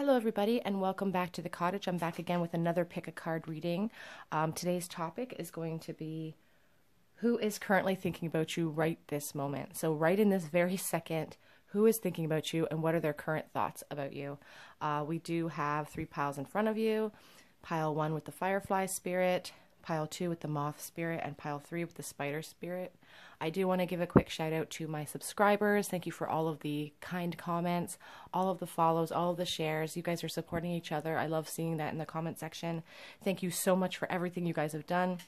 Hello, everybody, and welcome back to the cottage. I'm back again with another pick a card reading. Um, today's topic is going to be who is currently thinking about you right this moment. So, right in this very second, who is thinking about you and what are their current thoughts about you? Uh, we do have three piles in front of you pile one with the firefly spirit, pile two with the moth spirit, and pile three with the spider spirit. I do want to give a quick shout out to my subscribers. Thank you for all of the kind comments, all of the follows, all of the shares. You guys are supporting each other. I love seeing that in the comment section. Thank you so much for everything you guys have done.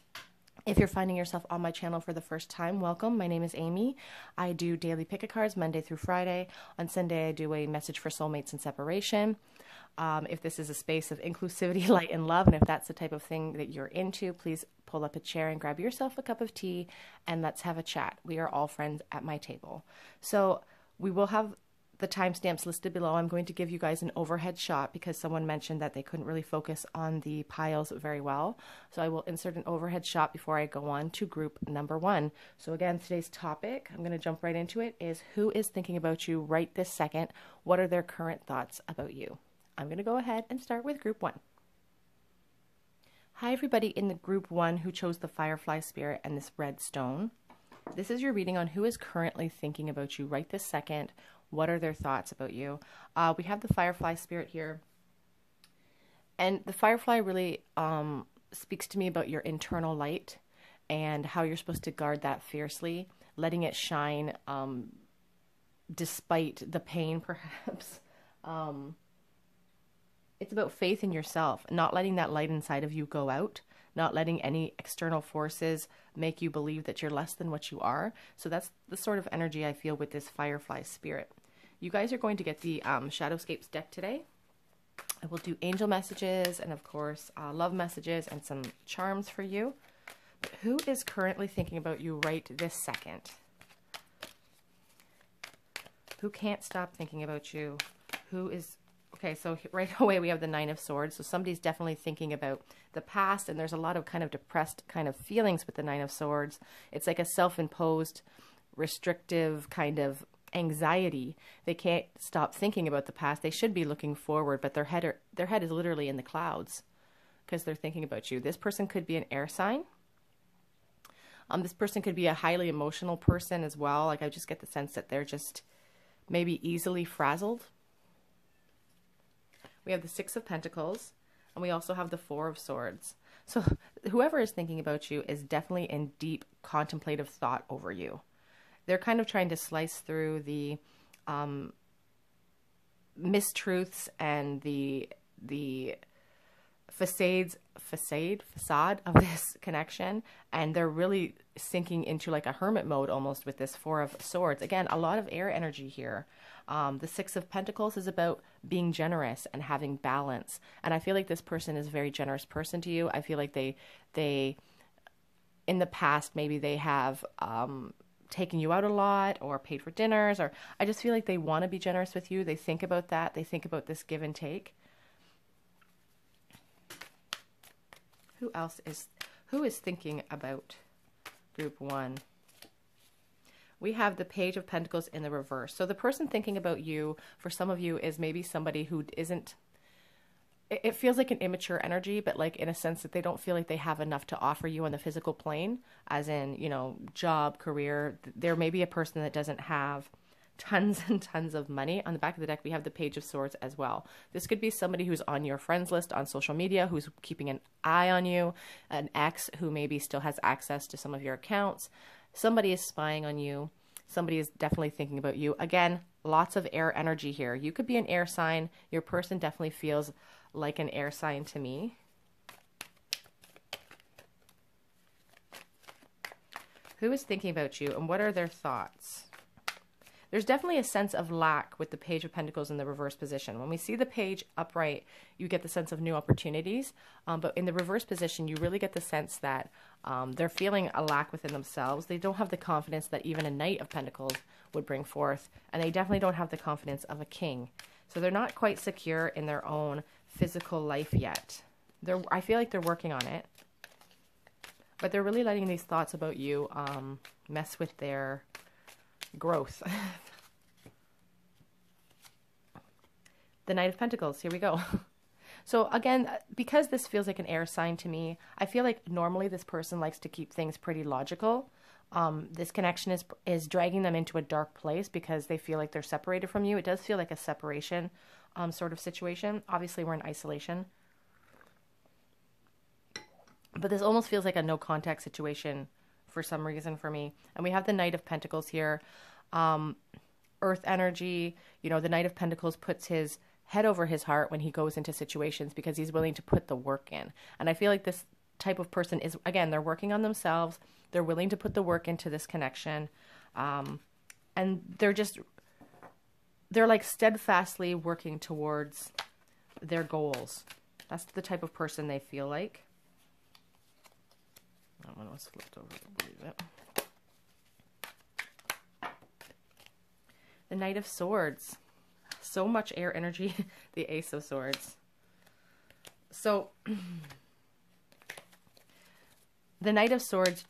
If you're finding yourself on my channel for the first time, welcome. My name is Amy. I do daily pick a cards Monday through Friday. On Sunday, I do a message for soulmates and separation. Um, if this is a space of inclusivity, light, and love, and if that's the type of thing that you're into, please pull up a chair and grab yourself a cup of tea and let's have a chat. We are all friends at my table. So we will have the timestamps listed below. I'm going to give you guys an overhead shot because someone mentioned that they couldn't really focus on the piles very well. So I will insert an overhead shot before I go on to group number one. So again, today's topic, I'm going to jump right into it, is who is thinking about you right this second? What are their current thoughts about you? I'm going to go ahead and start with group one. Hi, everybody in the group one who chose the Firefly Spirit and this red stone. This is your reading on who is currently thinking about you right this second. What are their thoughts about you? Uh, we have the Firefly Spirit here. And the Firefly really um, speaks to me about your internal light and how you're supposed to guard that fiercely, letting it shine um, despite the pain, perhaps. Um, it's about faith in yourself, not letting that light inside of you go out, not letting any external forces make you believe that you're less than what you are. So that's the sort of energy I feel with this Firefly spirit. You guys are going to get the um, Shadowscapes deck today. I will do angel messages and, of course, uh, love messages and some charms for you. But who is currently thinking about you right this second? Who can't stop thinking about you? Who is Okay, so right away we have the Nine of Swords. So somebody's definitely thinking about the past, and there's a lot of kind of depressed kind of feelings with the Nine of Swords. It's like a self imposed, restrictive kind of anxiety. They can't stop thinking about the past. They should be looking forward, but their head are, their head is literally in the clouds because they're thinking about you. This person could be an air sign. Um, this person could be a highly emotional person as well. Like I just get the sense that they're just maybe easily frazzled we have the Six of Pentacles, and we also have the Four of Swords. So whoever is thinking about you is definitely in deep contemplative thought over you. They're kind of trying to slice through the um, mistruths and the the facades facade facade of this connection. And they're really sinking into like a hermit mode almost with this four of swords. Again a lot of air energy here. Um, the six of pentacles is about being generous and having balance. And i feel like this person is a very generous person to you. I feel like they they in the past maybe they have um, taken you out a lot or paid for dinners or i just feel like they want to be generous with you they think about that they think about this give and take who else is who is thinking about group one? We have the Page of Pentacles in the reverse. So the person thinking about you, for some of you, is maybe somebody who isn't it feels like an immature energy, but like in a sense that they don't feel like they have enough to offer you on the physical plane, as in, you know, job, career. There may be a person that doesn't have tons and tons of money. On the back of the deck, we have the Page of Swords as well. This could be somebody who's on your friends list on social media, who's keeping an eye on you, an ex who maybe still has access to some of your accounts. Somebody is spying on you. Somebody is definitely thinking about you. Again, lots of air energy here. You could be an air sign. Your person definitely feels like an air sign to me. Who is thinking about you and what are their thoughts? there's definitely a sense of lack with the Page of Pentacles in the reverse position. When we see the page upright, you get the sense of new opportunities. Um, but in the reverse position, you really get the sense that um, they're feeling a lack within themselves. They don't have the confidence that even a Knight of Pentacles would bring forth. And they definitely don't have the confidence of a King. So they're not quite secure in their own physical life yet. They're, I feel like they're working on it. But they're really letting these thoughts about you um, mess with their growth. the Knight of Pentacles, here we go. So again, because this feels like an air sign to me, I feel like normally this person likes to keep things pretty logical. Um, this connection is is dragging them into a dark place because they feel like they're separated from you. It does feel like a separation um, sort of situation. Obviously, we're in isolation, but this almost feels like a no contact situation for some reason for me. And we have the Knight of Pentacles here um, earth energy. You know, the Knight of Pentacles puts his head over his heart when he goes into situations because he's willing to put the work in. And I feel like this type of person is, again, they're working on themselves. They're willing to put the work into this connection. Um, and they're just, they're like steadfastly working towards their goals. That's the type of person they feel like. That one was flipped over, I believe it. The Knight of Swords. So much air energy. the Ace of Swords. So, the Knight of Swords,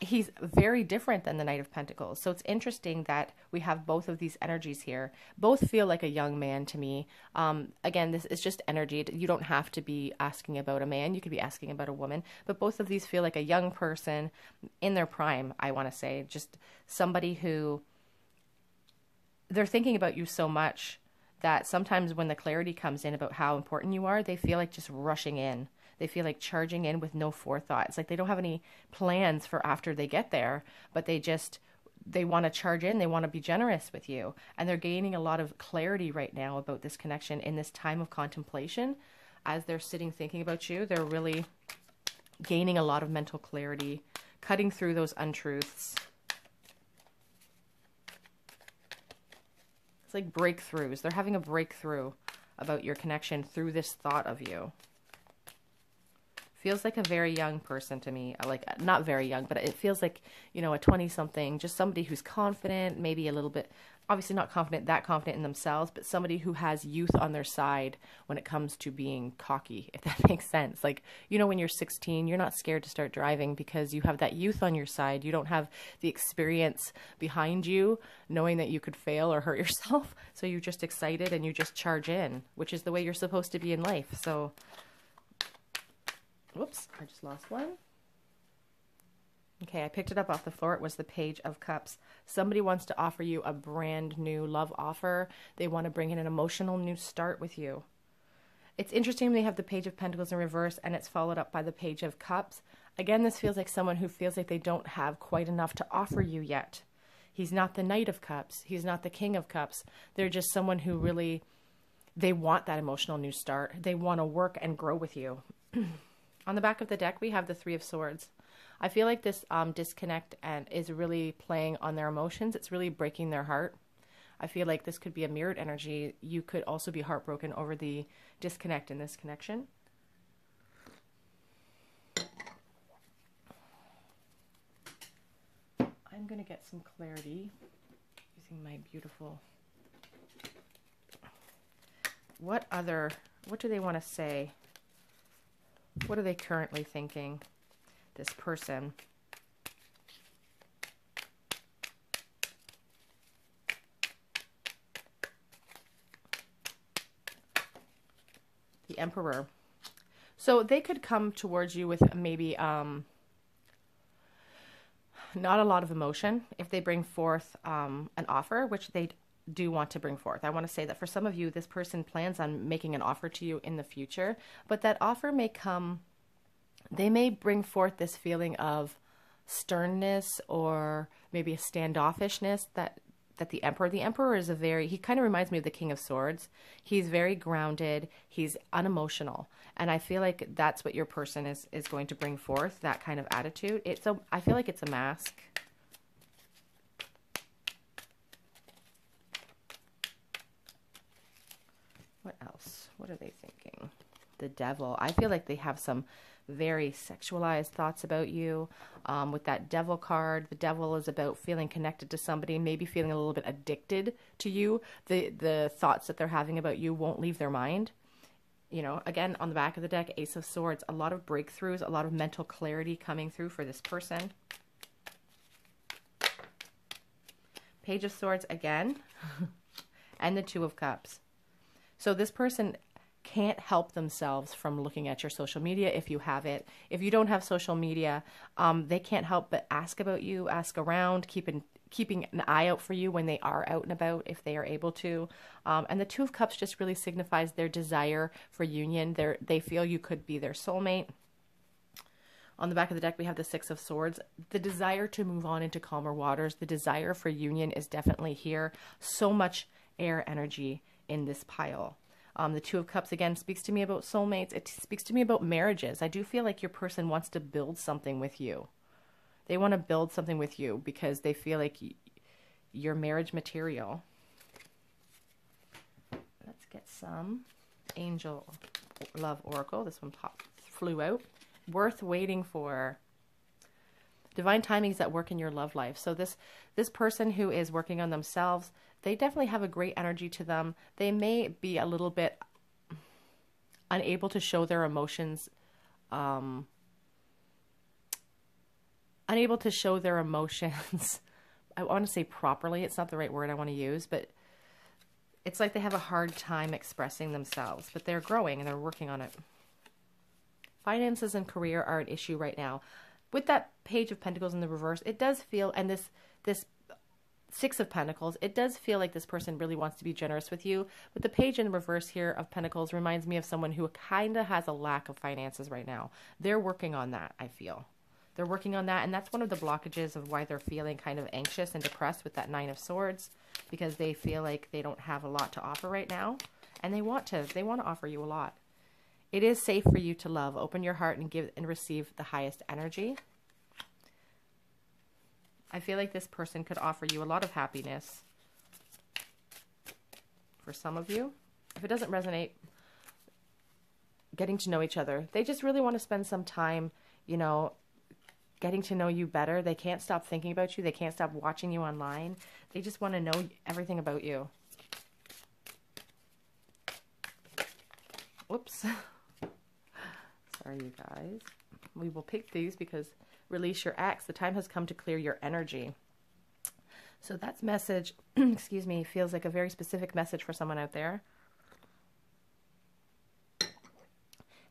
he's very different than the Knight of Pentacles. So it's interesting that we have both of these energies here. Both feel like a young man to me. Um, again, this is just energy. You don't have to be asking about a man. You could be asking about a woman. But both of these feel like a young person in their prime, I want to say. Just somebody who they're thinking about you so much that sometimes when the clarity comes in about how important you are, they feel like just rushing in. They feel like charging in with no forethought. It's like they don't have any plans for after they get there, but they just they want to charge in, they want to be generous with you. And they're gaining a lot of clarity right now about this connection in this time of contemplation. As they're sitting thinking about you, they're really gaining a lot of mental clarity, cutting through those untruths It's like breakthroughs. They're having a breakthrough about your connection through this thought of you. Feels like a very young person to me. Uh, like, uh, not very young, but it feels like, you know, a 20 something, just somebody who's confident, maybe a little bit obviously not confident that confident in themselves but somebody who has youth on their side when it comes to being cocky if that makes sense. Like you know when you're 16 you're not scared to start driving because you have that youth on your side. You don't have the experience behind you knowing that you could fail or hurt yourself. So you're just excited and you just charge in which is the way you're supposed to be in life. So whoops i just lost one Okay, I picked it up off the floor. It was the Page of Cups. Somebody wants to offer you a brand new love offer. They want to bring in an emotional new start with you. It's interesting they have the Page of Pentacles in reverse and it's followed up by the Page of Cups. Again, this feels like someone who feels like they don't have quite enough to offer you yet. He's not the Knight of Cups. He's not the King of Cups. They're just someone who really they want that emotional new start. They want to work and grow with you. On the back of the deck, we have the Three of Swords. I feel like this um, disconnect and is really playing on their emotions. It's really breaking their heart. I feel like this could be a mirrored energy. You could also be heartbroken over the disconnect in this connection. I'm going to get some clarity using my beautiful. What other, what do they want to say? What are they currently thinking? this person. The Emperor. So they could come towards you with maybe um, not a lot of emotion if they bring forth um, an offer, which they do want to bring forth. I want to say that for some of you, this person plans on making an offer to you in the future, but that offer may come they may bring forth this feeling of sternness or maybe a standoffishness that that the emperor the emperor is a very he kind of reminds me of the king of swords. He's very grounded. He's unemotional. And i feel like that's what your person is is going to bring forth that kind of attitude. It's a i feel like it's a mask What else? What are they thinking? The devil. I feel like they have some very sexualized thoughts about you. Um, with that devil card, the devil is about feeling connected to somebody, maybe feeling a little bit addicted to you. The the thoughts that they're having about you won't leave their mind. You know, again on the back of the deck, Ace of Swords, a lot of breakthroughs, a lot of mental clarity coming through for this person. Page of Swords again, and the Two of Cups. So this person can't help themselves from looking at your social media if you have it. If you don't have social media, um, they can't help but ask about you, ask around, keep in, keeping an eye out for you when they are out and about if they are able to. Um, and the Two of Cups just really signifies their desire for union. they they feel you could be their soulmate. On the back of the deck, we have the Six of Swords. The desire to move on into calmer waters, the desire for union is definitely here. So much air energy in this pile. Um, the Two of Cups again speaks to me about soulmates. It speaks to me about marriages. I do feel like your person wants to build something with you. They want to build something with you because they feel like your marriage material. Let's get some Angel Love Oracle. This one flew out. Worth waiting for divine timings that work in your love life. So this this person who is working on themselves, they definitely have a great energy to them. They may be a little bit unable to show their emotions um, unable to show their emotions. I want to say properly. It's not the right word I want to use, but it's like they have a hard time expressing themselves, but they're growing and they're working on it. Finances and career are an issue right now with that page of pentacles in the reverse, it does feel, and this this six of pentacles, it does feel like this person really wants to be generous with you. But the page in reverse here of pentacles reminds me of someone who kind of has a lack of finances right now. They're working on that. I feel they're working on that, and that's one of the blockages of why they're feeling kind of anxious and depressed with that nine of swords because they feel like they don't have a lot to offer right now, and they want to. They want to offer you a lot. It is safe for you to love. Open your heart and give and receive the highest energy. I feel like this person could offer you a lot of happiness. For some of you, if it doesn't resonate, getting to know each other. They just really want to spend some time, you know, getting to know you better. They can't stop thinking about you. They can't stop watching you online. They just want to know everything about you. Whoops. Sorry, you guys. We will pick these because release your ex. The time has come to clear your energy. So that's message, excuse me, feels like a very specific message for someone out there.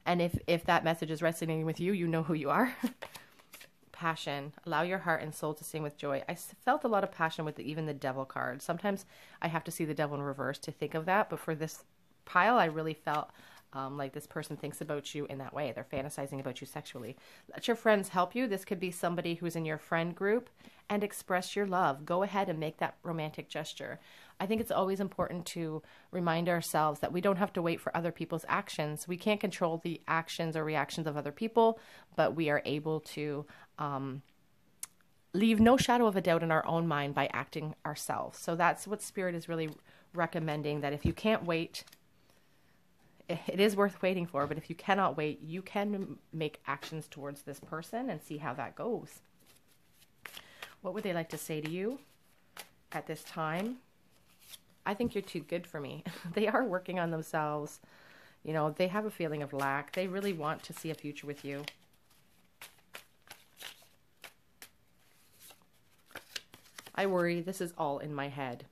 And if, if that message is resonating with you, you know who you are. passion. Allow your heart and soul to sing with joy. I felt a lot of passion with the, even the devil card. Sometimes I have to see the devil in reverse to think of that, but for this pile, I really felt um, like this person thinks about you in that way. They're fantasizing about you sexually. Let your friends help you. This could be somebody who's in your friend group and express your love. Go ahead and make that romantic gesture. I think it's always important to remind ourselves that we don't have to wait for other people's actions. We can't control the actions or reactions of other people, but we are able to um, leave no shadow of a doubt in our own mind by acting ourselves. So that's what Spirit is really recommending that if you can't wait, it is worth waiting for, but if you cannot wait, you can make actions towards this person and see how that goes. What would they like to say to you at this time? I think you're too good for me. they are working on themselves. You know, they have a feeling of lack. They really want to see a future with you. I worry this is all in my head.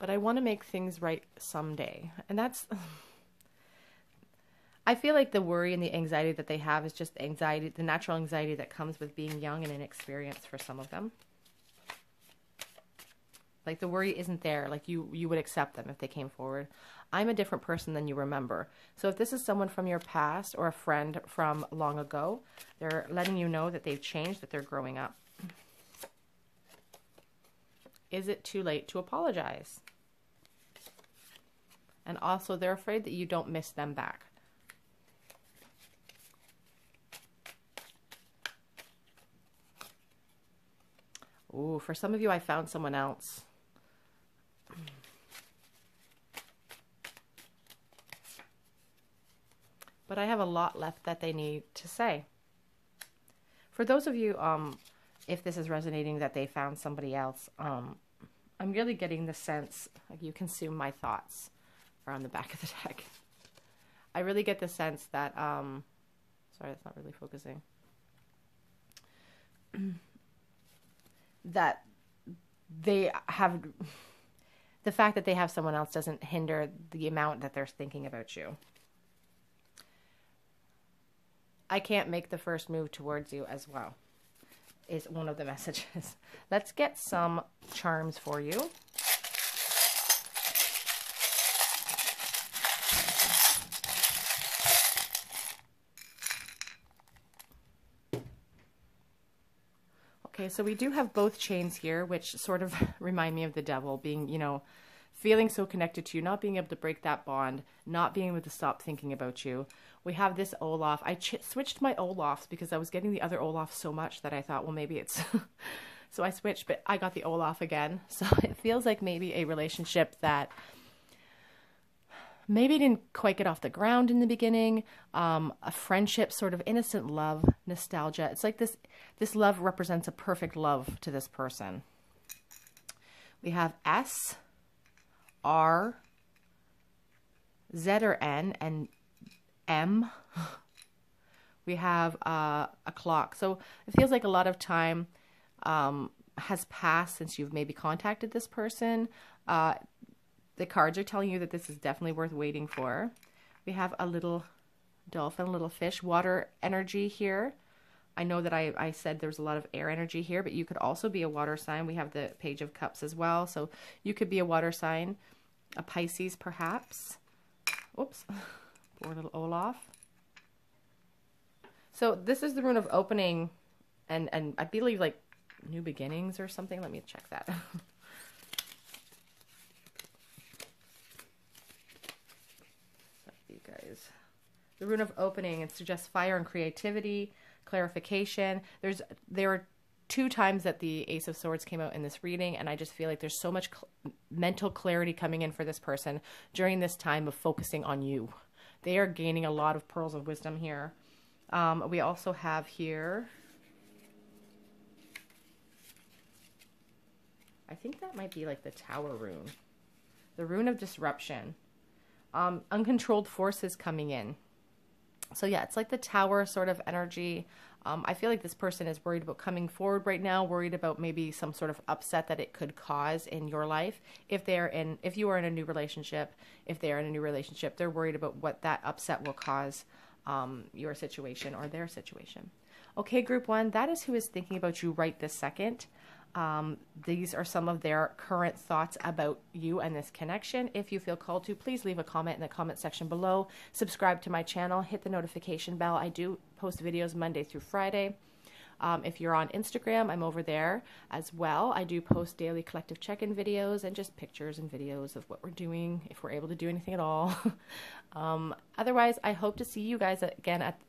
But I want to make things right someday. And that's, I feel like the worry and the anxiety that they have is just anxiety, the natural anxiety that comes with being young and inexperienced for some of them. Like the worry isn't there. Like you, you would accept them if they came forward. I'm a different person than you remember. So if this is someone from your past or a friend from long ago, they're letting you know that they've changed, that they're growing up. Is it too late to apologize? And also, they're afraid that you don't miss them back. Ooh, for some of you, I found someone else. But I have a lot left that they need to say. For those of you, um, if this is resonating that they found somebody else, um, I'm really getting the sense like you consume my thoughts are on the back of the deck. I really get the sense that, um, sorry, that's not really focusing. that they have the fact that they have someone else doesn't hinder the amount that they're thinking about you. I can't make the first move towards you as well, is one of the messages. Let's get some charms for you. Okay, so we do have both chains here, which sort of remind me of the devil being, you know, feeling so connected to you, not being able to break that bond, not being able to stop thinking about you. We have this Olaf. I ch- switched my Olafs because I was getting the other Olaf so much that I thought, well, maybe it's. so I switched, but I got the Olaf again. So it feels like maybe a relationship that maybe didn't quite get off the ground in the beginning. Um, a friendship sort of innocent love nostalgia. It's like this this love represents a perfect love to this person. We have s r z or n and m. We have uh, a clock. So it feels like a lot of time um, has passed since you've maybe contacted this person. Uh, the cards are telling you that this is definitely worth waiting for. We have a little dolphin, a little fish, water energy here. I know that I, I said there's a lot of air energy here, but you could also be a water sign. We have the Page of Cups as well. So you could be a water sign, a Pisces perhaps. Oops, poor little Olaf. So this is the rune of opening and, and I believe like new beginnings or something. Let me check that. the rune of opening and suggests fire and creativity, clarification. There's there are two times that the Ace of Swords came out in this reading, and I just feel like there's so much cl- mental clarity coming in for this person during this time of focusing on you. They are gaining a lot of pearls of wisdom here. Um, we also have here. I think that might be like the Tower rune. The rune of disruption. Um, uncontrolled forces coming in. So yeah, it's like the tower sort of energy. Um, I feel like this person is worried about coming forward right now, worried about maybe some sort of upset that it could cause in your life. If they're in, if you are in a new relationship, if they are in a new relationship, they're worried about what that upset will cause um, your situation or their situation. Okay, group one, that is who is thinking about you right this second. Um, these are some of their current thoughts about you and this connection. If you feel called to, please leave a comment in the comment section below. Subscribe to my channel, hit the notification bell. I do post videos Monday through Friday. Um, if you're on Instagram, I'm over there as well. I do post daily collective check in videos and just pictures and videos of what we're doing, if we're able to do anything at all. um, otherwise, I hope to see you guys again at,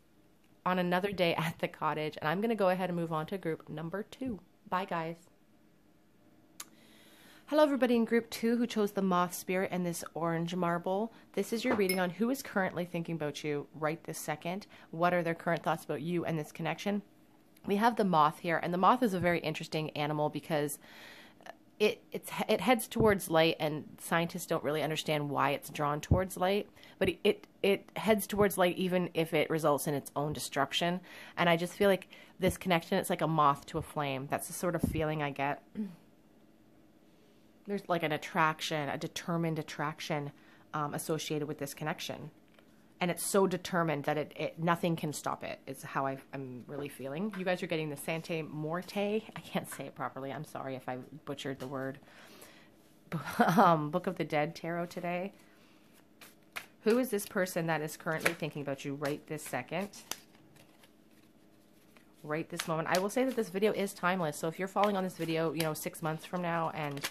on another day at the cottage. And I'm going to go ahead and move on to group number two. Bye, guys. Hello, everybody in group two who chose the moth spirit and this orange marble. This is your reading on who is currently thinking about you right this second. What are their current thoughts about you and this connection? We have the moth here, and the moth is a very interesting animal because it it's it heads towards light, and scientists don't really understand why it's drawn towards light. But it, it it heads towards light even if it results in its own destruction. And I just feel like this connection, it's like a moth to a flame. That's the sort of feeling I get there's like an attraction, a determined attraction um, associated with this connection. And it's so determined that it, it nothing can stop it. it. Is how I, am really feeling. You guys are getting the Sante Morte. I can't say it properly. I'm sorry if I butchered the word. um, Book of the Dead tarot today. Who is this person that is currently thinking about you right this second? Right this moment. I will say that this video is timeless. So if you're following on this video, you know, six months from now and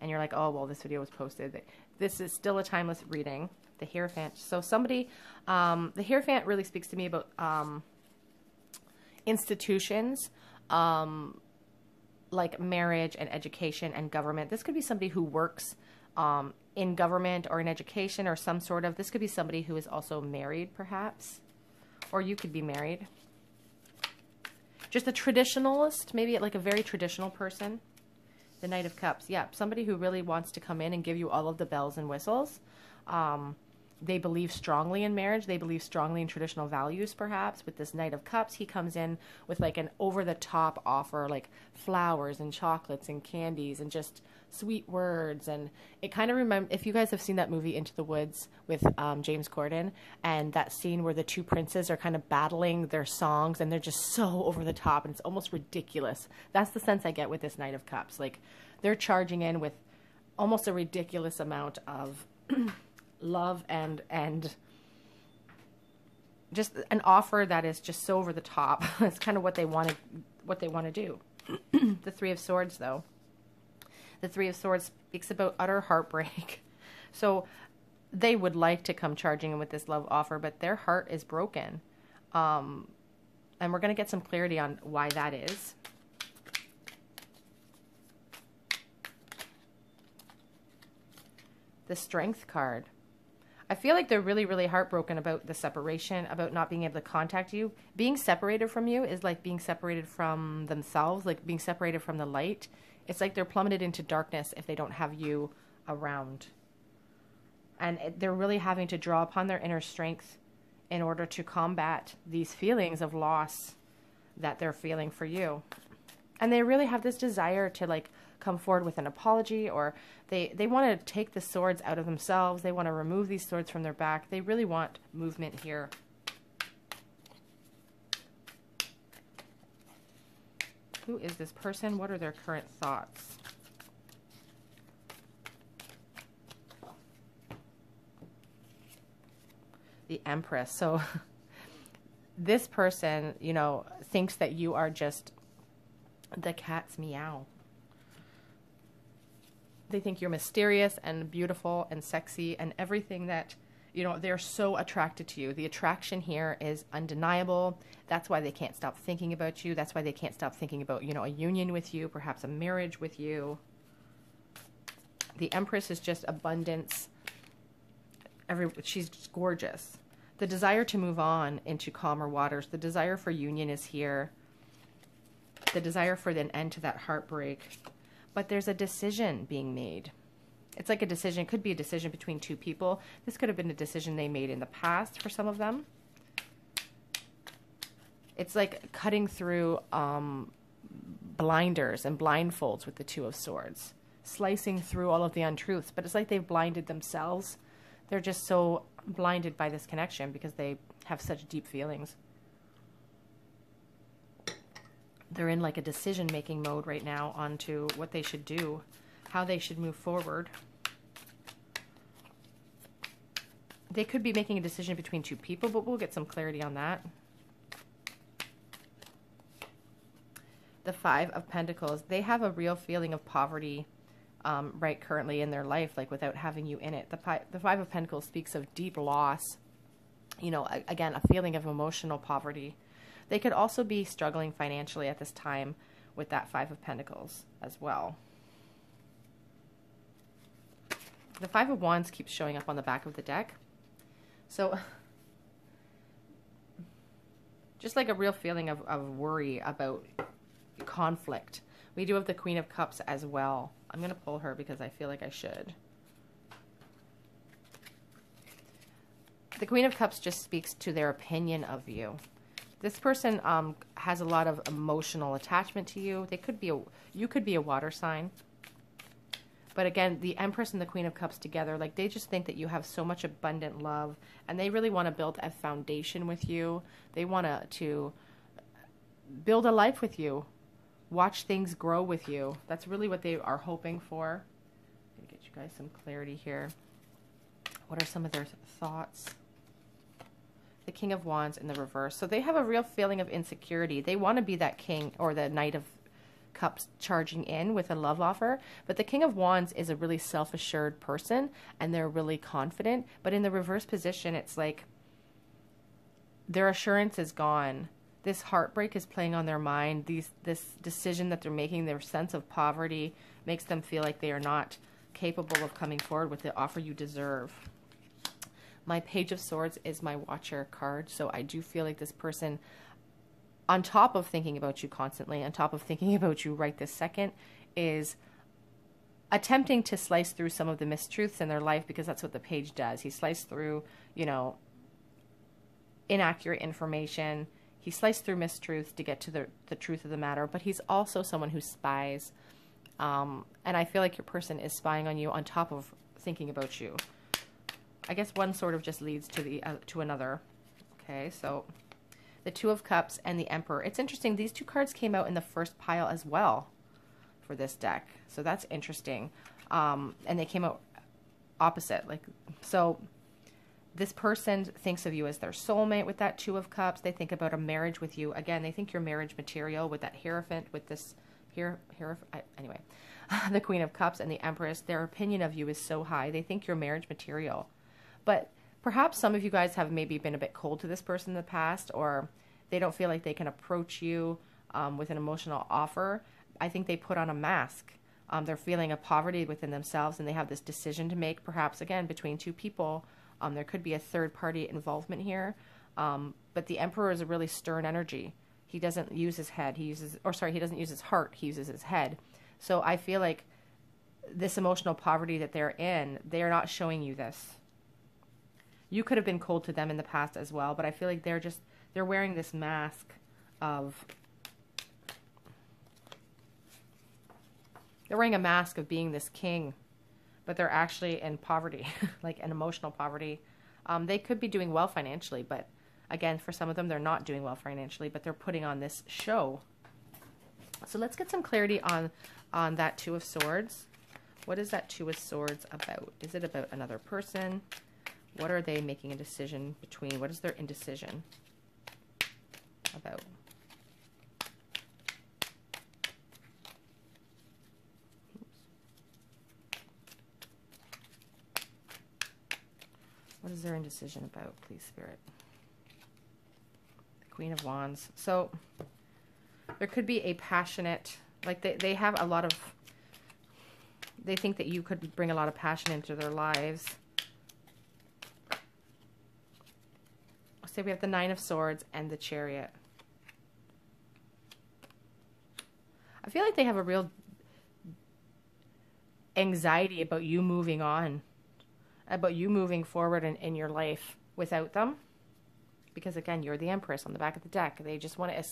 and you're like, oh, well, this video was posted. This is still a timeless reading. The Hierophant. So somebody, um, the Hierophant really speaks to me about um, institutions, um, like marriage and education and government. This could be somebody who works um, in government or in education or some sort of. This could be somebody who is also married, perhaps, or you could be married. Just a traditionalist, maybe like a very traditional person. The Knight of Cups, yeah, somebody who really wants to come in and give you all of the bells and whistles. Um, they believe strongly in marriage. They believe strongly in traditional values, perhaps. With this Knight of Cups, he comes in with like an over the top offer, like flowers and chocolates and candies and just sweet words. And it kind of remember if you guys have seen that movie Into the Woods with um, James Corden and that scene where the two princes are kind of battling their songs and they're just so over the top and it's almost ridiculous. That's the sense I get with this Knight of Cups. Like they're charging in with almost a ridiculous amount of. love and and just an offer that is just so over the top. It's kind of what they want to what they want to do. the 3 of swords though. The 3 of swords speaks about utter heartbreak. So they would like to come charging in with this love offer, but their heart is broken. Um, and we're going to get some clarity on why that is. The strength card. I feel like they're really, really heartbroken about the separation, about not being able to contact you. Being separated from you is like being separated from themselves, like being separated from the light. It's like they're plummeted into darkness if they don't have you around. And they're really having to draw upon their inner strength in order to combat these feelings of loss that they're feeling for you. And they really have this desire to like come forward with an apology or they, they want to take the swords out of themselves. They want to remove these swords from their back. They really want movement here. Who is this person? What are their current thoughts? The Empress. So this person, you know, thinks that you are just the cat's meow. They think you're mysterious and beautiful and sexy and everything that, you know, they're so attracted to you. The attraction here is undeniable. That's why they can't stop thinking about you. That's why they can't stop thinking about, you know, a union with you, perhaps a marriage with you. The Empress is just abundance. Every she's gorgeous. The desire to move on into calmer waters, the desire for union is here. The desire for an end to that heartbreak but there's a decision being made. It's like a decision, it could be a decision between two people. This could have been a decision they made in the past for some of them. It's like cutting through um, blinders and blindfolds with the Two of Swords, slicing through all of the untruths, but it's like they've blinded themselves. They're just so blinded by this connection because they have such deep feelings they're in like a decision making mode right now onto what they should do, how they should move forward. They could be making a decision between two people, but we'll get some clarity on that. The Five of Pentacles, they have a real feeling of poverty um, right currently in their life, like without having you in it. The, pi- the Five of Pentacles speaks of deep loss, you know, a- again, a feeling of emotional poverty. They could also be struggling financially at this time with that Five of Pentacles as well. The Five of Wands keeps showing up on the back of the deck. So, just like a real feeling of, of worry about conflict. We do have the Queen of Cups as well. I'm going to pull her because I feel like I should. The Queen of Cups just speaks to their opinion of you this person um, has a lot of emotional attachment to you. They could be a, you could be a water sign. But again, the Empress and the Queen of Cups together, like they just think that you have so much abundant love and they really want to build a foundation with you. They want to, to build a life with you, watch things grow with you. That's really what they are hoping for. Get you guys some clarity here. What are some of their thoughts? The King of Wands in the reverse. So they have a real feeling of insecurity. They want to be that king or the Knight of Cups charging in with a love offer. But the King of Wands is a really self assured person and they're really confident. But in the reverse position, it's like their assurance is gone. this heartbreak is playing on their mind. These this decision that they're making, their sense of poverty makes them feel like they are not capable of coming forward with the offer you deserve. My Page of Swords is my Watcher card, so I do feel like this person, on top of thinking about you constantly, on top of thinking about you right this second, is attempting to slice through some of the mistruths in their life because that's what the page does. He sliced through, you know, inaccurate information. He sliced through mistruths to get to the, the truth of the matter, but he's also someone who spies. Um, and I feel like your person is spying on you on top of thinking about you. I guess one sort of just leads to the uh, to another. Okay, so the Two of Cups and the Emperor. It's interesting. These two cards came out in the first pile as well for this deck. So that's interesting. Um, and they came out opposite. Like so this person thinks of you as their soulmate with that two of cups they think about a marriage with you again they think you're marriage material with that hierophant with this here here anyway the queen of cups and the empress their opinion of you is so high they think you're marriage material but perhaps some of you guys have maybe been a bit cold to this person in the past or they don't feel like they can approach you um, with an emotional offer I think they put on a mask. Um, they're feeling a poverty within themselves and they have this decision to make, perhaps again, between two people. Um, there could be a third party involvement here. Um, but the emperor is a really stern energy. He doesn't use his head. He uses, or sorry, he doesn't use his heart. He uses his head. So I feel like this emotional poverty that they're in, they are not showing you this. You could have been cold to them in the past as well, but I feel like they're just, they're wearing this mask of they're wearing a mask of being this king, but they're actually in poverty, like an emotional poverty. Um, they could be doing well financially, but again, for some of them, they're not doing well financially, but they're putting on this show. So let's get some clarity on on that Two of Swords. What is that Two of Swords about? Is it about another person? What are they making a decision between? What is their indecision about? What is their indecision about, please, Spirit? The Queen of Wands. So there could be a passionate, like they, they have a lot of, they think that you could bring a lot of passion into their lives. Say we have the Nine of Swords and the Chariot. I feel like they have a real anxiety about you moving on about you moving forward in, in your life without them. Because again, you're the empress on the back of the deck. They just want to.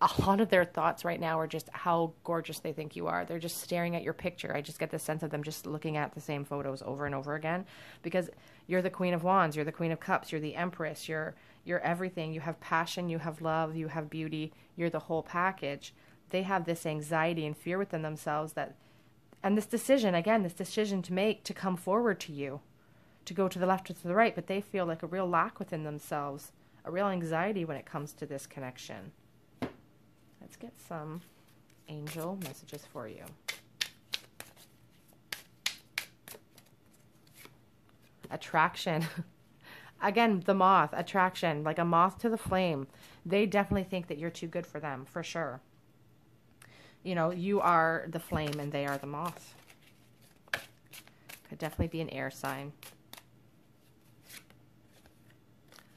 A lot of their thoughts right now are just how gorgeous they think you are. They're just staring at your picture. I just get the sense of them just looking at the same photos over and over again because you're the queen of wands, you're the queen of cups, you're the empress, you're you're everything. You have passion, you have love, you have beauty, you're the whole package. They have this anxiety and fear within themselves that and this decision again this decision to make to come forward to you to go to the left or to the right but they feel like a real lack within themselves a real anxiety when it comes to this connection let's get some angel messages for you attraction again the moth attraction like a moth to the flame they definitely think that you're too good for them for sure you know, you are the flame and they are the moth. Could definitely be an air sign.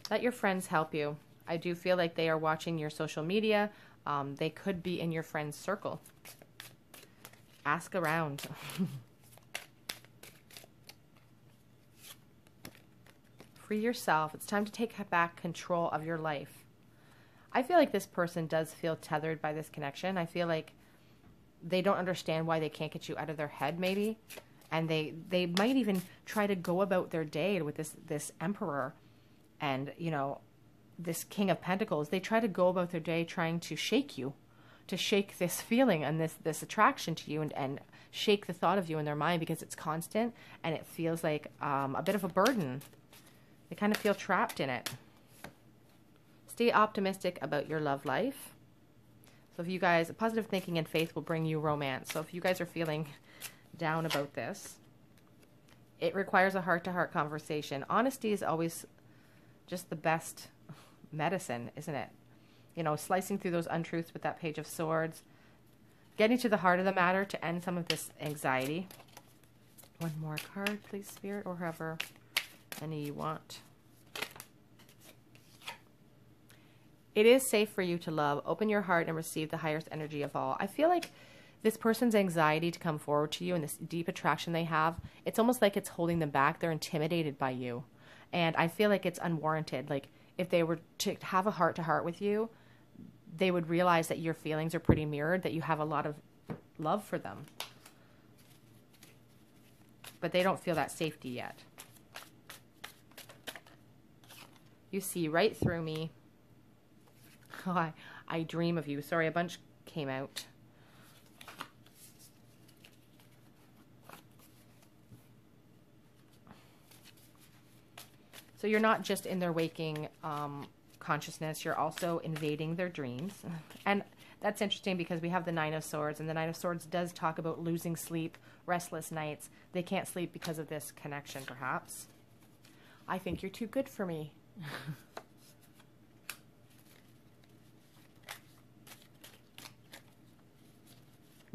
Let your friends help you. I do feel like they are watching your social media. Um, they could be in your friend's circle. Ask around. Free yourself. It's time to take back control of your life. I feel like this person does feel tethered by this connection. I feel like they don't understand why they can't get you out of their head maybe and they they might even try to go about their day with this this emperor and you know this king of pentacles they try to go about their day trying to shake you to shake this feeling and this this attraction to you and, and shake the thought of you in their mind because it's constant and it feels like um, a bit of a burden they kind of feel trapped in it stay optimistic about your love life so if you guys, positive thinking and faith will bring you romance. So if you guys are feeling down about this, it requires a heart-to-heart conversation. Honesty is always just the best medicine, isn't it? you know, slicing through those untruths with that Page of Swords, getting to the heart of the matter to end some of this anxiety. One more card, please, Spirit, or whoever any you want. It is safe for you to love. Open your heart and receive the highest energy of all. I feel like this person's anxiety to come forward to you and this deep attraction they have, it's almost like it's holding them back. They're intimidated by you. And I feel like it's unwarranted. Like if they were to have a heart to heart with you, they would realize that your feelings are pretty mirrored, that you have a lot of love for them. But they don't feel that safety yet. You see right through me. I, I dream of you. Sorry, a bunch came out. So you're not just in their waking um, consciousness, you're also invading their dreams. And that's interesting because we have the Nine of Swords, and the Nine of Swords does talk about losing sleep, restless nights. They can't sleep because of this connection, perhaps. I think you're too good for me.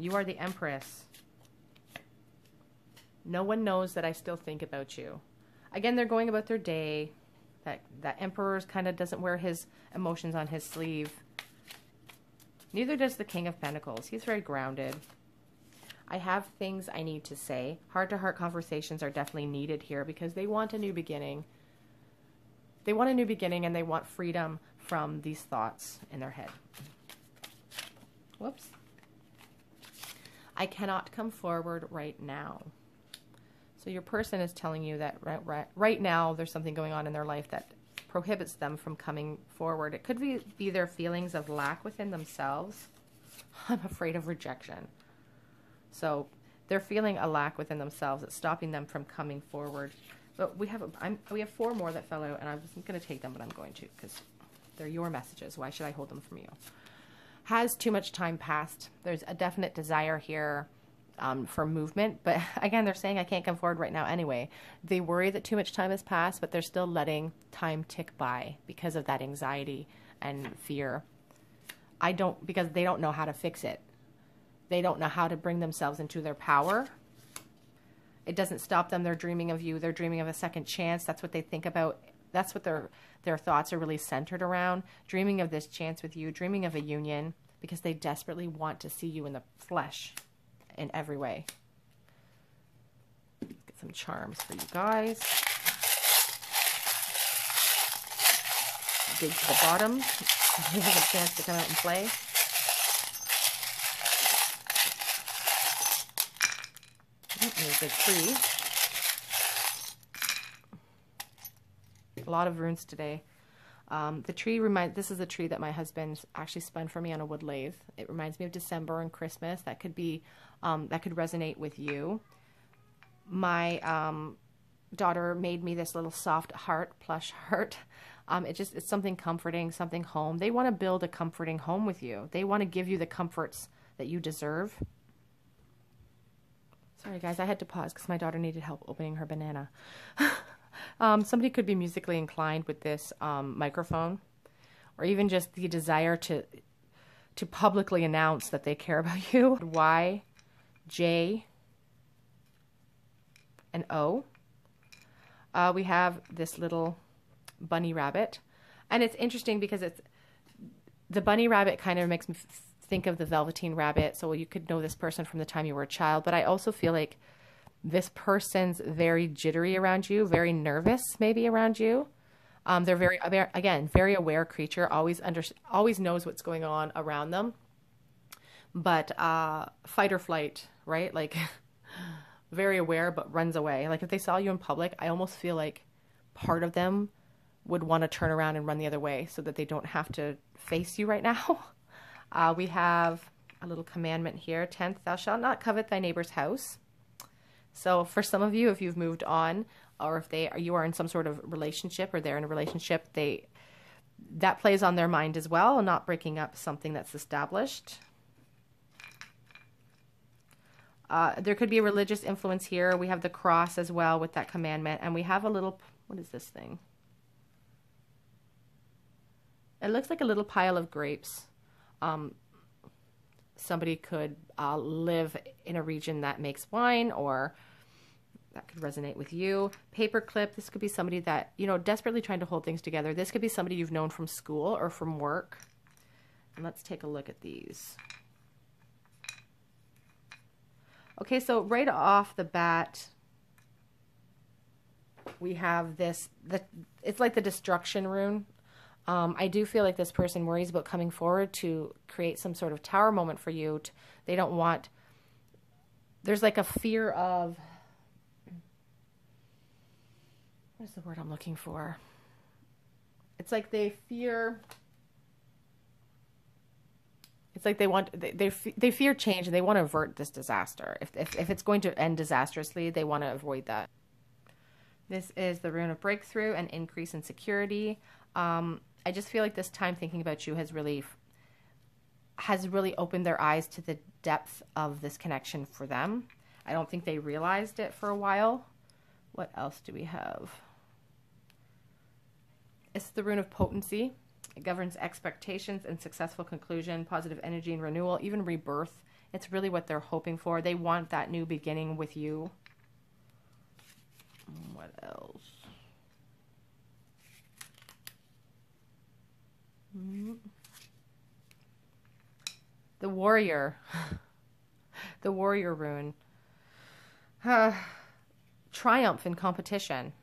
you are the Empress. No one knows that I still think about you. Again, they're going about their day. That that emperor kind of doesn't wear his emotions on his sleeve. Neither does the King of Pentacles. He's very grounded. I have things I need to say. Heart-to-heart conversations are definitely needed here because they want a new beginning. They want a new beginning and they want freedom from these thoughts in their head. Whoops. I cannot come forward right now. So your person is telling you that right, right, right now there's something going on in their life that prohibits them from coming forward. It could be, be their feelings of lack within themselves. I'm afraid of rejection. So they're feeling a lack within themselves that's stopping them from coming forward. But we have we have four more that fell out, and I wasn't going to take them, but I'm going to because they're your messages. Why should I hold them from you? Has too much time passed? There's a definite desire here um, for movement. But again, they're saying I can't come forward right now anyway. They worry that too much time has passed, but they're still letting time tick by because of that anxiety and fear. I don't, because they don't know how to fix it. They don't know how to bring themselves into their power. It doesn't stop them. They're dreaming of you. They're dreaming of a second chance. That's what they think about. That's what their their thoughts are really centered around. Dreaming of this chance with you, dreaming of a union because they desperately want to see you in the flesh in every way. Get some charms for you guys. Dig to the bottom. Give them a chance to come out and play. There's a tree. A lot of runes today. Um, the tree remind this is a tree that my husband actually spun for me on a wood lathe. It reminds me of December and Christmas. That could be um, that could resonate with you. My um, daughter made me this little soft heart, plush heart. Um, it just it's something comforting, something home. They want to build a comforting home with you. They want to give you the comforts that you deserve. Sorry, guys, I had to pause because my daughter needed help opening her banana. um, somebody could be musically inclined with this um, microphone, or even just the desire to to publicly announce that they care about you. Y, J, and O. Uh, we have this little bunny rabbit. And it's interesting because it's the bunny rabbit kind of makes me think of the velveteen rabbit. So you could know this person from the time you were a child. But I also feel like this person's very jittery around you, very nervous maybe around you. Um, they're very again very aware creature, always under always knows what's going on around them. But uh, fight or flight right? Like very aware but runs away. Like if they saw you in public, I almost feel like part of them would want to turn around and run the other way so that they don't have to face you right now. Uh, we have a little commandment here 10th, thou shalt not covet thy neighbor's house. So for some of you, if you've moved on or if they are, you are in some sort of relationship or they're in a relationship, they that plays on their mind as well, not breaking up something that's established. Uh, there could be a religious influence here. We have the cross as well with that commandment. And we have a little, what is this thing? It looks like a little pile of grapes. Um, somebody could uh, live in a region that makes wine or that could resonate with you. Paperclip, this could be somebody that, you know, desperately trying to hold things together. This could be somebody you've known from school or from work. And let's take a look at these. Okay, so right off the bat, we have this, the, it's like the destruction rune. Um, I do feel like this person worries about coming forward to create some sort of tower moment for you. To, they don't want, there's like a fear of, what is the word I'm looking for? It's like they fear, it's like they want, they, they, they fear change and they want to avert this disaster. If, if, if it's going to end disastrously, they want to avoid that. This is the rune of breakthrough and increase in security. Um, I just feel like this time thinking about you has really has really opened their eyes to the depth of this connection for them. I don't think they realized it for a while. What else do we have? It's the rune of potency. It governs expectations and successful conclusion, positive energy and renewal, even rebirth. It's really what they're hoping for. They want that new beginning with you. Mm, what else? The warrior. the warrior rune. Uh, triumph in competition.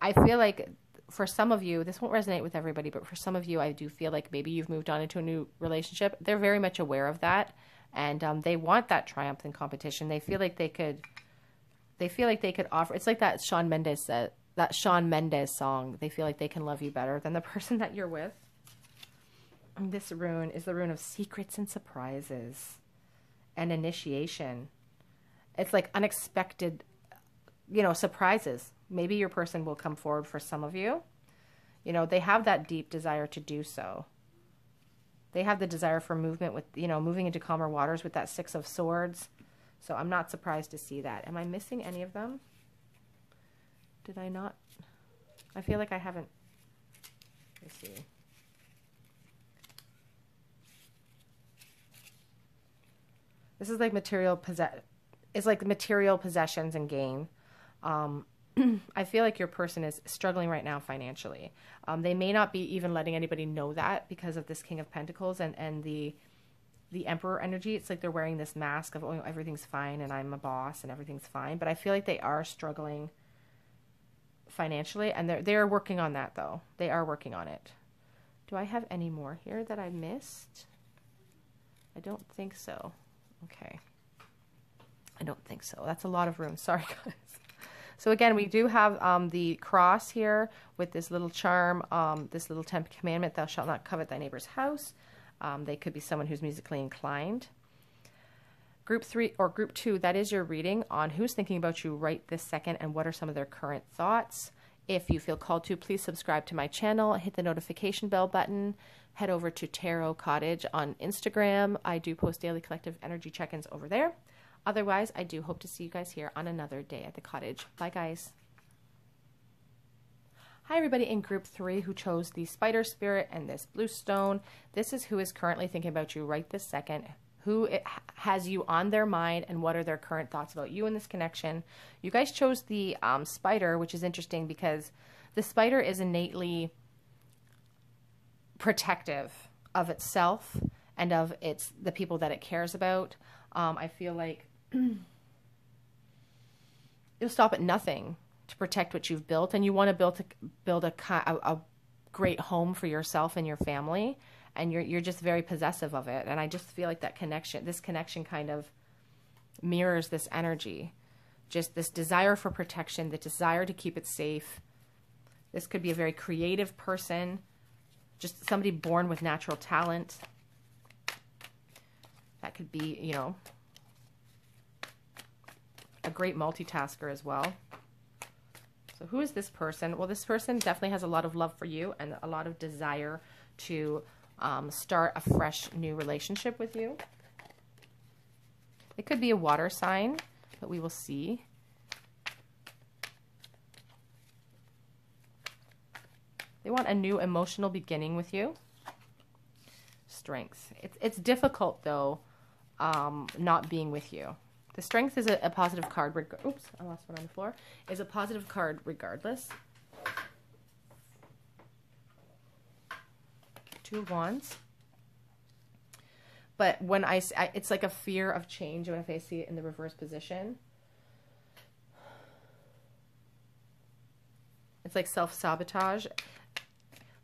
I feel like for some of you, this won't resonate with everybody, but for some of you, I do feel like maybe you've moved on into a new relationship. They're very much aware of that, and um, they want that triumph in competition. They feel like they could they feel like they could offer. It's like that Shawn Mendes said, that Shawn Mendes song. They feel like they can love you better than the person that you're with. This rune is the rune of secrets and surprises and initiation. It's like unexpected, you know, surprises. Maybe your person will come forward for some of you. You know, they have that deep desire to do so. They have the desire for movement with, you know, moving into calmer waters with that Six of Swords so I'm not surprised to see that. Am I missing any of them? Did I not? I feel like I haven't. Let's see. This is like material possess. It's like material possessions and gain. Um, I feel like your person is struggling right now financially. Um, they may not be even letting anybody know that because of this King of Pentacles and and the the emperor energy it's like they're wearing this mask of oh everything's fine and i'm a boss and everything's fine but i feel like they are struggling financially and they're they're working on that though they are working on it do i have any more here that i missed i don't think so okay i don't think so that's a lot of room sorry guys so again, we do have um, the cross here with this little charm, um, this little 10th commandment, thou shalt not covet thy neighbor's house. Um, they could be someone who's musically inclined. Group three or group two, that is your reading on who's thinking about you right this second and what are some of their current thoughts. If you feel called to, please subscribe to my channel, hit the notification bell button, head over to Tarot Cottage on Instagram. I do post daily collective energy check ins over there. Otherwise, I do hope to see you guys here on another day at the cottage. Bye, guys. Hi, everybody in group three who chose the spider spirit and this blue stone. This is who is currently thinking about you right this second, who has you on their mind, and what are their current thoughts about you in this connection. You guys chose the um, spider, which is interesting because the spider is innately protective of itself and of its the people that it cares about. Um, I feel like you'll stop at nothing to protect what you've built and you want to build a, build a, a, a great home for yourself and your family and you're you're just very possessive of it. And I just feel like that connection this connection kind of mirrors this energy. Just this desire for protection the desire to keep it safe. This could be a very creative person just somebody born with natural talent that could be you know a great multitasker as well so who is this person? Well, this person definitely has a lot of love for you and a lot of desire to um, start a fresh new relationship with you. It could be a water sign, but we will see. They want a new emotional beginning with you. Strength. It's it's difficult though, um, not being with you. The strength is a, a positive card. Reg- Oops, I lost one on the floor. Is a positive card regardless. Two of Wands. But when I, I, it's like a fear of change when if I see it in the reverse position. It's like self sabotage.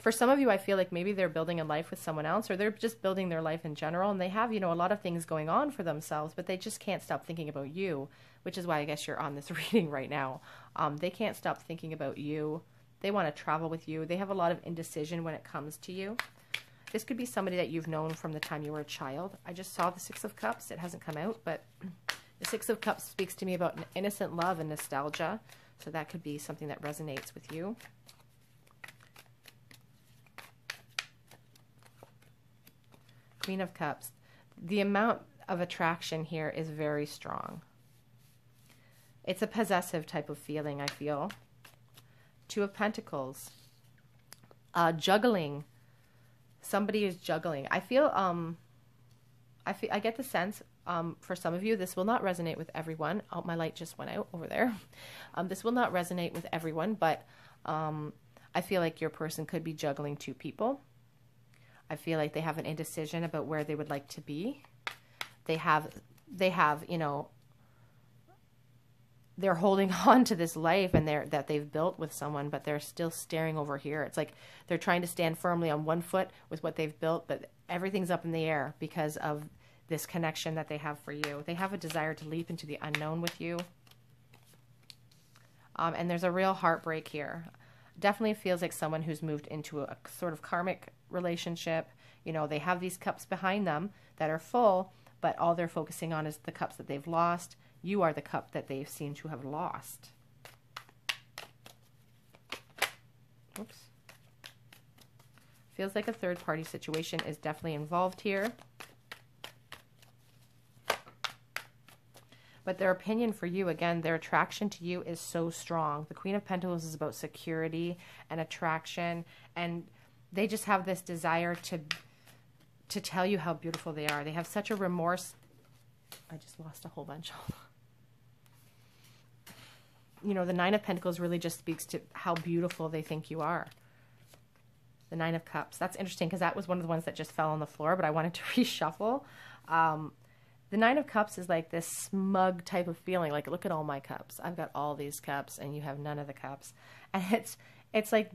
For some of you, I feel like maybe they're building a life with someone else or they're just building their life in general and they have, you know, a lot of things going on for themselves, but they just can't stop thinking about you, which is why I guess you're on this reading right now. Um, they can't stop thinking about you. They want to travel with you. They have a lot of indecision when it comes to you. This could be somebody that you've known from the time you were a child. I just saw the Six of Cups. It hasn't come out, but the Six of Cups speaks to me about an innocent love and nostalgia. So that could be something that resonates with you. Queen of Cups. The amount of attraction here is very strong. It's a possessive type of feeling, I feel. Two of Pentacles. Uh, juggling. Somebody is juggling. I feel um I feel I get the sense um, for some of you, this will not resonate with everyone. Oh, my light just went out over there. Um, this will not resonate with everyone, but um, I feel like your person could be juggling two people. I feel like they have an indecision about where they would like to be. They have, they have, you know, they're holding on to this life and they're that they've built with someone, but they're still staring over here. It's like they're trying to stand firmly on one foot with what they've built, but everything's up in the air because of this connection that they have for you. They have a desire to leap into the unknown with you. Um, and there's a real heartbreak here. Definitely feels like someone who's moved into a, a sort of karmic relationship. You know, they have these cups behind them that are full, but all they're focusing on is the cups that they've lost. You are the cup that they seem to have lost. Oops. Feels like a third party situation is definitely involved here. But their opinion for you, again, their attraction to you is so strong. The Queen of Pentacles is about security and attraction, and they just have this desire to to tell you how beautiful they are. They have such a remorse. I just lost a whole bunch. you know, the Nine of Pentacles really just speaks to how beautiful they think you are. The Nine of Cups. That's interesting because that was one of the ones that just fell on the floor, but I wanted to reshuffle. Um, the nine of cups is like this smug type of feeling like look at all my cups i've got all these cups and you have none of the cups and it's it's like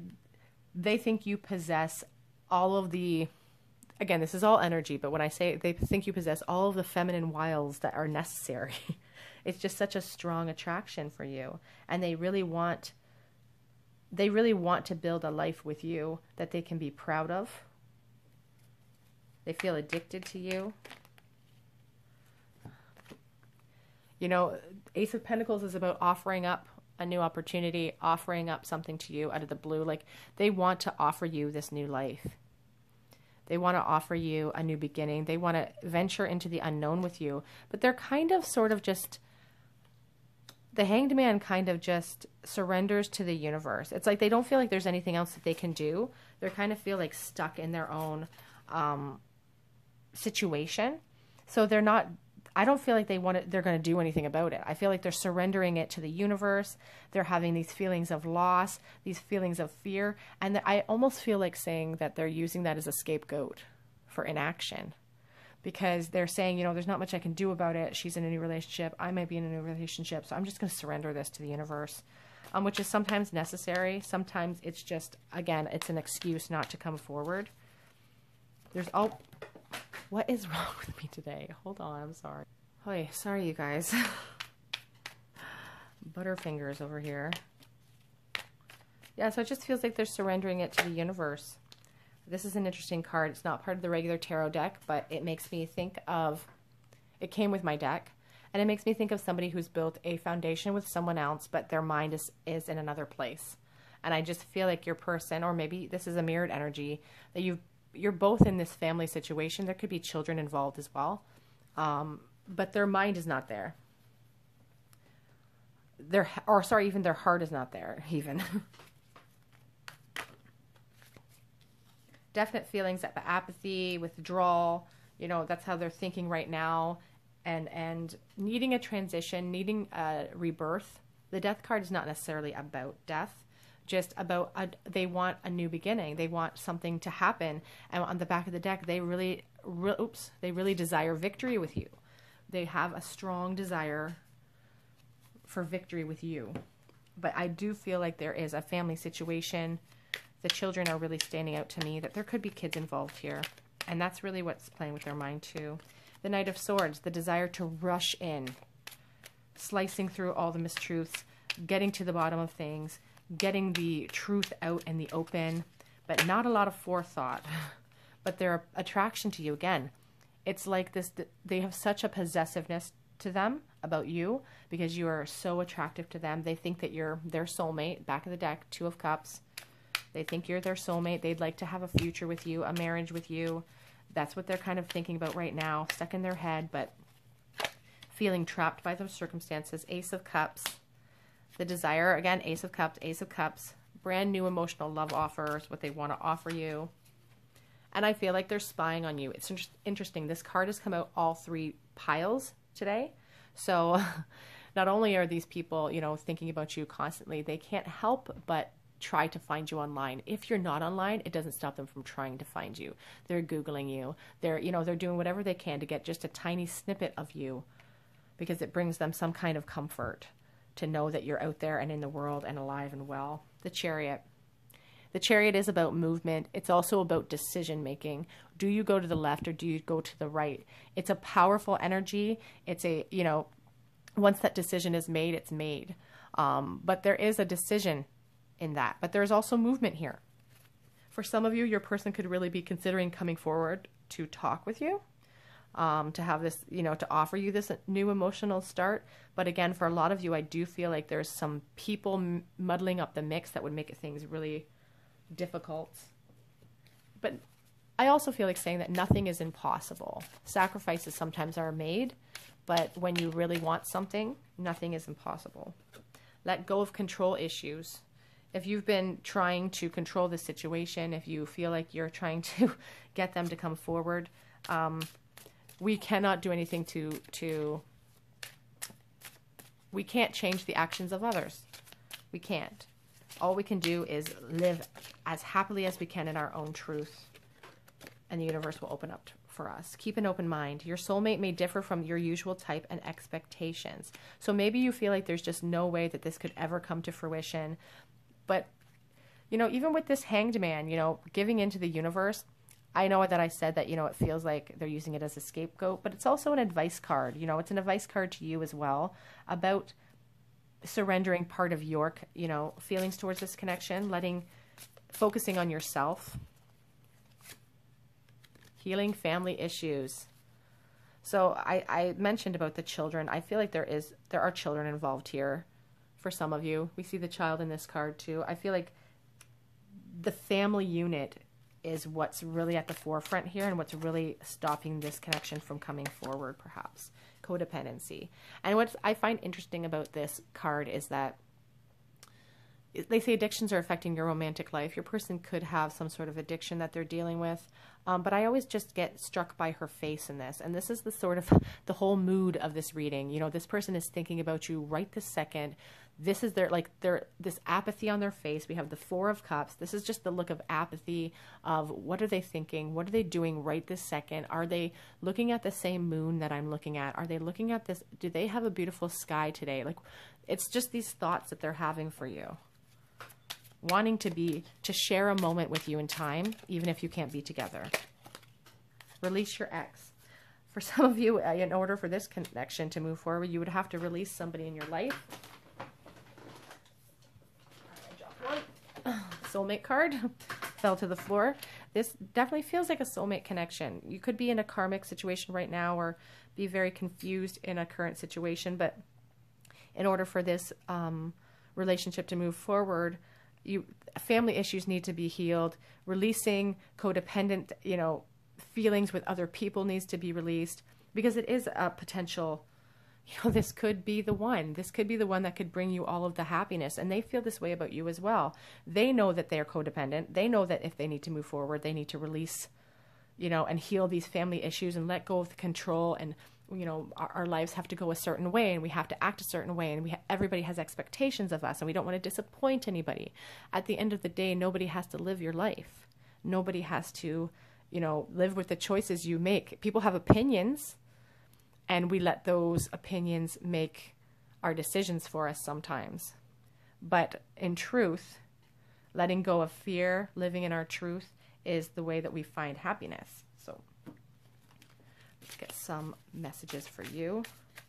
they think you possess all of the again this is all energy but when i say they think you possess all of the feminine wiles that are necessary it's just such a strong attraction for you. And they really want they really want to build a life with you that they can be proud of. They feel addicted to you. You know, Ace of Pentacles is about offering up a new opportunity, offering up something to you out of the blue. Like they want to offer you this new life. They want to offer you a new beginning. They want to venture into the unknown with you. But they're kind of sort of just the hanged man kind of just surrenders to the universe. It's like they don't feel like there's anything else that they can do. They kind of feel like stuck in their own um, situation. So they're not I don't feel like they want it, they're going to do anything about it. I feel like they're surrendering it to the universe. They're having these feelings of loss, these feelings of fear, and I almost feel like saying that they're using that as a scapegoat for inaction. Because they're saying, you know, there's not much I can do about it. She's in a new relationship. I might be in a new relationship. So I'm just going to surrender this to the universe, um, which is sometimes necessary. Sometimes it's just, again, it's an excuse not to come forward. There's all. What is wrong with me today? Hold on, I'm sorry. Oh, sorry, you guys. Butterfingers over here. Yeah, so it just feels like they're surrendering it to the universe. This is an interesting card. It's not part of the regular tarot deck, but it makes me think of. It came with my deck, and it makes me think of somebody who's built a foundation with someone else, but their mind is is in another place. And I just feel like your person, or maybe this is a mirrored energy, that you you're both in this family situation. There could be children involved as well, um, but their mind is not there. Their or sorry, even their heart is not there. Even definite feelings of apathy, withdrawal. You know, that's how they're thinking right now, and and needing a transition, needing a rebirth. The death card is not necessarily about death, just about a, they want a new beginning. They want something to happen, and on the back of the deck, they really, re, oops, they really desire victory with you. They have a strong desire for victory with you. But I do feel like there is a family situation. The children are really standing out to me that there could be kids involved here. And that's really what's playing with their mind, too. The Knight of Swords, the desire to rush in, slicing through all the mistruths, getting to the bottom of things, getting the truth out in the open, but not a lot of forethought. But their attraction to you, again, it's like this they have such a possessiveness to them about you because you are so attractive to them. They think that you're their soulmate. Back of the deck, Two of Cups. They think you're their soulmate. They'd like to have a future with you, a marriage with you. That's what they're kind of thinking about right now, stuck in their head, but feeling trapped by those circumstances. Ace of Cups. The desire, again, Ace of Cups, Ace of Cups. Brand new emotional love offers, what they want to offer you. And I feel like they're spying on you. It's interesting. This card has come out all three piles today. So not only are these people, you know, thinking about you constantly, they can't help but try to find you online. If you're not online, it doesn't stop them from trying to find you. They're googling you. They're, you know, they're doing whatever they can to get just a tiny snippet of you because it brings them some kind of comfort to know that you're out there and in the world and alive and well. The chariot. The chariot is about movement. It's also about decision making. Do you go to the left or do you go to the right? It's a powerful energy. It's a, you know, once that decision is made, it's made. Um, but there is a decision in that. But there's also movement here. For some of you, your person could really be considering coming forward to talk with you, um, to have this, you know, to offer you this new emotional start. But again, for a lot of you, I do feel like there's some people muddling up the mix that would make things really difficult. But I also feel like saying that nothing is impossible. Sacrifices sometimes are made, but when you really want something, nothing is impossible. Let go of control issues. If you've been trying to control the situation, if you feel like you're trying to get them to come forward, um, we cannot do anything to to. We can't change the actions of others. We can't all we can do is live as happily as we can in our own truth, and the universe will open up for us. Keep an open mind. Your soulmate may differ from your usual type and expectations. So maybe you feel like there's just no way that this could ever come to fruition. But, you know, even with this hanged man, you know, giving into the universe, I know that I said that, you know, it feels like they're using it as a scapegoat, but it's also an advice card. You know, it's an advice card to you as well about surrendering part of your, you know, feelings towards this connection, letting, focusing on yourself, healing family issues. So I, I mentioned about the children. I feel like there is there are children involved here for some of you. We see the child in this card too. I feel like the family unit is what's really at the forefront here and what's really stopping this connection from coming forward perhaps codependency. And what I find interesting about this card is that they say addictions are affecting your romantic life. Your person could have some sort of addiction that they're dealing with. Um, but I always just get struck by her face in this. And this is the sort of the whole mood of this reading. You know, this person is thinking about you right this second this is their like their this apathy on their face. We have the four of cups. This is just the look of apathy of what are they thinking? What are they doing right this second? Are they looking at the same moon that i'm looking at? Are they looking at this do they have a beautiful sky today? Like it's just these thoughts that they're having for you. Wanting to be to share a moment with you in time even if you can't be together. Release your ex. For some of you uh, in order for this connection to move forward you would have to release somebody in your life soulmate card fell to the floor. This definitely feels like a soulmate connection. You could be in a karmic situation right now or be very confused in a current situation, but in order for this um, relationship to move forward, you family issues need to be healed. Releasing codependent, you know, feelings with other people needs to be released because it is a potential you know, this could be the one. This could be the one that could bring you all of the happiness. And they feel this way about you as well. They know that they're codependent. They know that if they need to move forward, they need to release, you know, and heal these family issues and let go of the control. And, you know, our, our lives have to go a certain way and we have to act a certain way. And we ha- everybody has expectations of us and we don't want to disappoint anybody. At the end of the day, nobody has to live your life. Nobody has to, you know, live with the choices you make. People have opinions and we let those opinions make our decisions for us sometimes. But in truth, letting go of fear, living in our truth, is the way that we find happiness. So let's get some messages for you.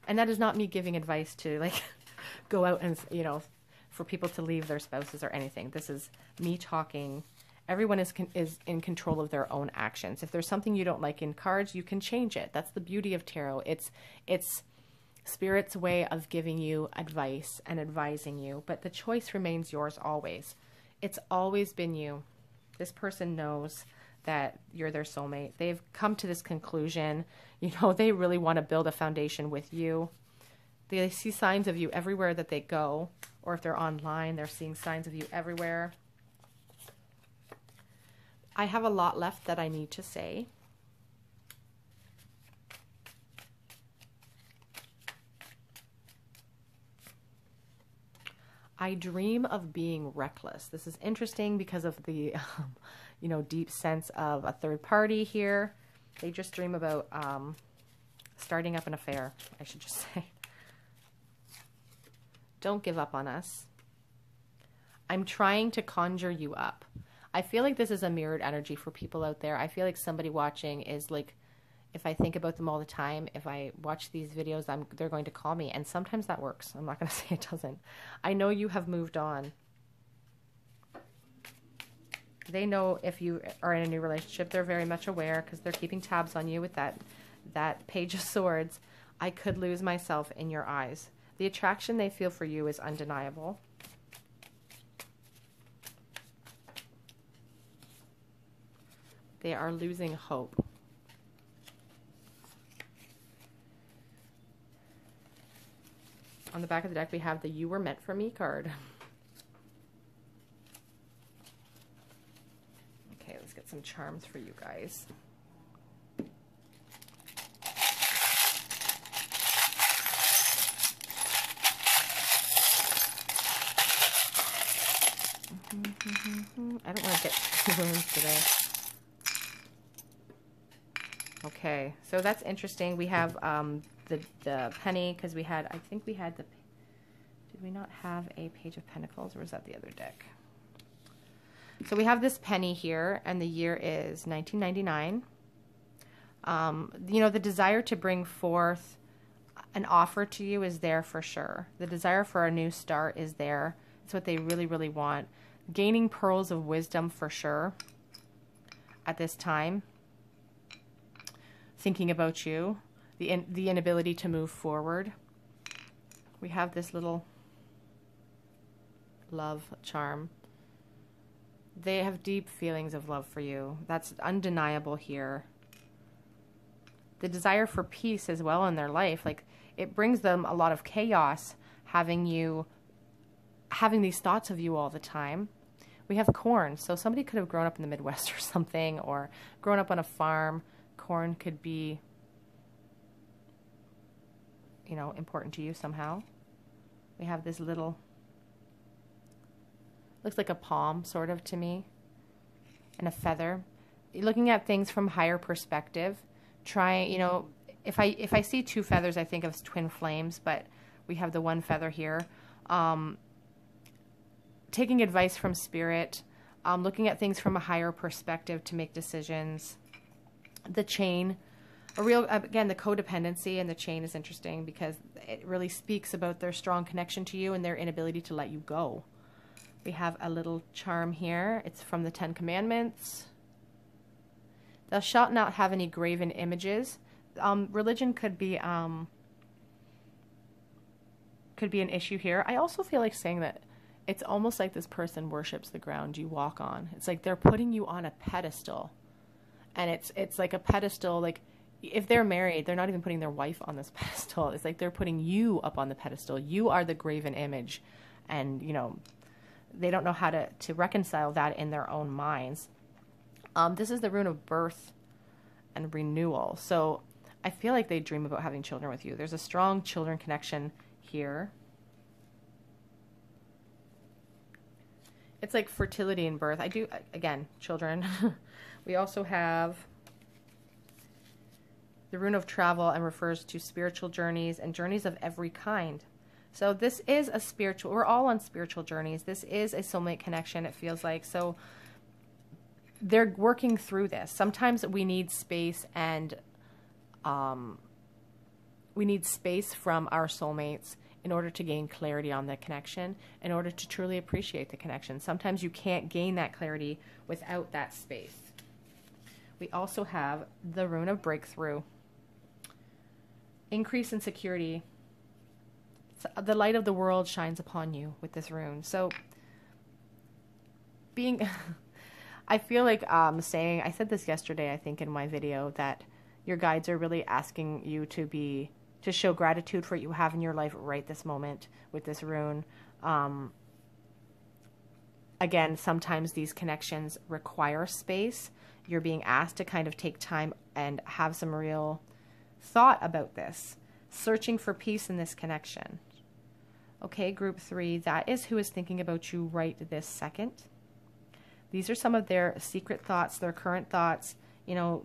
And that is not me giving advice to like go out and, you know, for people to leave their spouses or anything. This is me talking everyone is con- is in control of their own actions. If there's something you don't like in cards, you can change it. That's the beauty of tarot. It's it's spirit's way of giving you advice and advising you, but the choice remains yours always. It's always been you. This person knows that you're their soulmate. They've come to this conclusion. You know, they really want to build a foundation with you. They see signs of you everywhere that they go, or if they're online, they're seeing signs of you everywhere. I have a lot left that I need to say. I dream of being reckless. This is interesting because of the, um, you know, deep sense of a third party here. They just dream about um, starting up an affair, I should just say. Don't give up on us. I'm trying to conjure you up. I feel like this is a mirrored energy for people out there. I feel like somebody watching is like, if I think about them all the time, if I watch these videos, I'm they're going to call me, and sometimes that works. I'm not going to say it doesn't. I know you have moved on. They know if you are in a new relationship. They're very much aware because they're keeping tabs on you with that that page of swords. I could lose myself in your eyes. The attraction they feel for you is undeniable. They are losing hope. On the back of the deck, we have the You Were Meant for Me card. Okay, let's get some charms for you guys. Mm-hmm, mm-hmm, mm-hmm. I don't want to get too today. Okay, so that's interesting. We have um, the the penny because we had I think we had the did we not have a page of pentacles or was that the other deck? So we have this penny here, and the year is 1999. Um, you know, the desire to bring forth an offer to you is there for sure. The desire for a new start is there. It's what they really, really want. Gaining pearls of wisdom for sure at this time thinking about you, the, in, the inability to move forward. We have this little love charm. They have deep feelings of love for you. That's undeniable here. The desire for peace as well in their life, like it brings them a lot of chaos having you having these thoughts of you all the time. We have corn, so somebody could have grown up in the Midwest or something, or grown up on a farm corn could be, you know, important to you somehow. We have this little, looks like a palm sort of to me, and a feather. Looking at things from higher perspective, trying, you know, if I if I see two feathers, I think of twin flames, but we have the one feather here. Um, taking advice from spirit, um, looking at things from a higher perspective to make decisions the chain a real again the codependency and the chain is interesting because it really speaks about their strong connection to you and their inability to let you go. We have a little charm here. It's from the ten commandments. Thou shalt not have any graven images. Um, religion could be um, could be an issue here. I also feel like saying that it's almost like this person worships the ground you walk on. It's like they're putting you on a pedestal and it's it's like a pedestal like if they're married, they're not even putting their wife on this pedestal. It's like they're putting you up on the pedestal. You are the graven image. And, you know, they don't know how to, to reconcile that in their own minds. Um, this is the rune of birth and renewal. So I feel like they dream about having children with you. There's a strong children connection here. It's like fertility and birth. I do, again, children. we also have the rune of travel and refers to spiritual journeys and journeys of every kind. So this is a spiritual, we're all on spiritual journeys. This is a soulmate connection, it feels like. So they're working through this. Sometimes we need space and um, we need space from our soulmates in order to gain clarity on the connection, in order to truly appreciate the connection. Sometimes you can't gain that clarity without that space. We also have the rune of breakthrough. Increase in security. The light of the world shines upon you with this rune. So, being, I feel like um, saying, I said this yesterday, I think, in my video, that your guides are really asking you to be, to show gratitude for what you have in your life right this moment with this rune. Um, again, sometimes these connections require space. You're being asked to kind of take time and have some real thought about this, searching for peace in this connection. Okay, group three, that is who is thinking about you right this second. These are some of their secret thoughts, their current thoughts. You know,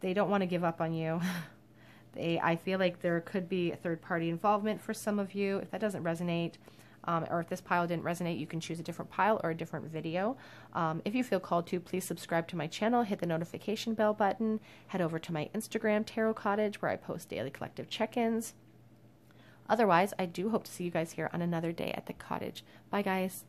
they don't want to give up on you. they, I feel like there could be a third party involvement for some of you. If that doesn't resonate, um, or if this pile didn't resonate, you can choose a different pile or a different video. Um, if you feel called to, please subscribe to my channel, hit the notification bell button, head over to my Instagram, Tarot Cottage, where I post daily collective check ins. Otherwise, I do hope to see you guys here on another day at the cottage. Bye, guys.